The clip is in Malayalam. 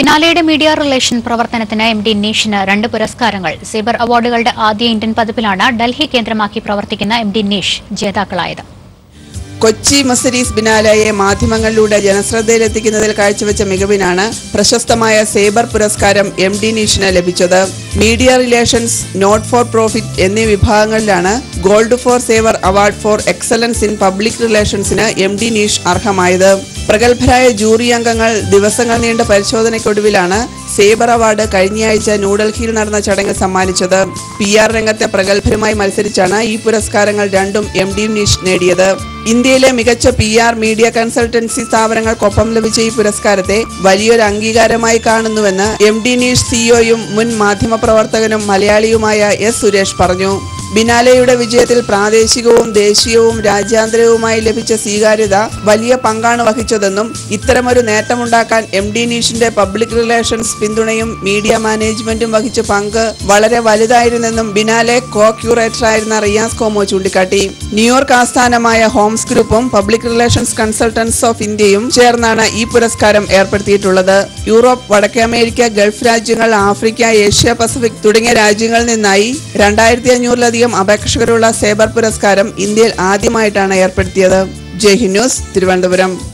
ബിനാലയുടെ മീഡിയ റിലേഷൻ പ്രവർത്തനത്തിന് എം ഡി നീഷിന് രണ്ട് പുരസ്കാരങ്ങൾ. സിബർ അവാർഡുകളുടെ ആദ്യ ഇന്ത്യൻ പതിപ്പിലാണ് ഡൽഹി കേന്ദ്രമാക്കി പ്രവർത്തിക്കുന്ന എം ഡി നീഷ് ജേതാക്കളായത്. കൊച്ചി മസരീസ് ബിനാലയെ മാധ്യമങ്ങളിലൂടെ ജനശ്രദ്ധയിലെത്തിക്കുന്നതിൽ കാഴ്ചവെച്ച മികവിനാണ് പ്രശസ്തമായ സേബർ പുരസ്കാരം എം ഡി നീഷിന് ലഭിച്ചത്. Media relations not for profit എന്നീ വിഭാഗങ്ങളിലാണ് gold for saver award for excellence in public റിലേഷൻസിന് M D niche അർഹമായത്. പ്രഗത്ഭരായ ജൂറി അംഗങ്ങൾ ദിവസങ്ങൾ നീണ്ട പരിശോധനയ്ക്കൊടുവിലാണ് സേബർ അവാർഡ് കഴിഞ്ഞയാഴ്ച ന്യൂഡൽഹിയിൽ നടന്ന ചടങ്ങിൽ സമ്മാനിച്ചത്. പി ആർ രംഗത്തെ പ്രഗത്ഭരുമായി മത്സരിച്ചാണ് ഈ പുരസ്കാരങ്ങൾ രണ്ടും എം ഡി നീഷ് നേടിയത്. ഇന്ത്യയിലെ മികച്ച പി ആർ മീഡിയ കൺസൾട്ടൻസി സ്ഥാപനങ്ങൾക്കൊപ്പം ലഭിച്ച ഈ പുരസ്കാരത്തെ വലിയൊരു അംഗീകാരമായി കാണുന്നുവെന്ന് എം ഡി നീഷ് സിഇഒയും മുൻ മാധ്യമപ്രവർത്തകനും മലയാളിയുമായ എസ് സുരേഷ് പറഞ്ഞു ബിനാലെയുടെ വിജയത്തിൽ പ്രാദേശികവും ദേശീയവും രാജ്യാന്തരവുമായി ലഭിച്ച സ്വീകാര്യത വലിയ പങ്കാണ് വഹിച്ചതെന്നും ഇത്തരമൊരു നേട്ടമുണ്ടാക്കാൻ എം ഡി നീഷിന്റെ പബ്ലിക് റിലേഷൻസ് പിന്തുണയും മീഡിയ മാനേജ്മെന്റും വഹിച്ച പങ്ക് വളരെ വലുതായിരുന്നെന്നും ബിനാലെ കോ ക്യൂറേറ്ററായിരുന്ന റിയാസ് കോമോ ചൂണ്ടിക്കാട്ടി. ന്യൂയോർക്ക് ആസ്ഥാനമായ ഹോംസ് ഗ്രൂപ്പും പബ്ലിക് റിലേഷൻസ് കൺസൾട്ടൻസ് ഓഫ് ഇന്ത്യയും ചേർന്നാണ് ഈ പുരസ്കാരം ഏർപ്പെടുത്തിയിട്ടുള്ളത്. യൂറോപ്പ് വടക്കേ അമേരിക്ക ഗൾഫ് രാജ്യങ്ങൾ ആഫ്രിക്ക ഏഷ്യ പസഫിക് തുടങ്ങിയ രാജ്യങ്ങളിൽ നിന്നായി രണ്ടായിരത്തി അഞ്ഞൂറിലധികം അപേക്ഷകരുള്ള സേബർ പുരസ്കാരം ഇന്ത്യയിൽ ആദ്യമായിട്ടാണ് ഏർപ്പെടുത്തിയത്. ജയ് ന്യൂസ് തിരുവനന്തപുരം.